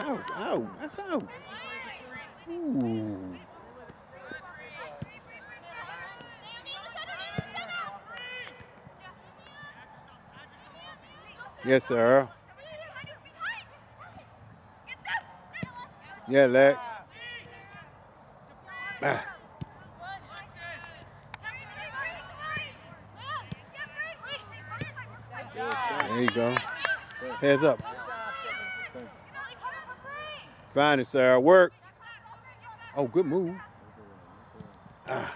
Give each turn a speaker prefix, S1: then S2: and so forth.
S1: out, out. That's out. Yes, sir. Yeah, Lex. Ah. There you go. Heads up. Find it, Sarah. Work. Oh, good move. Ah.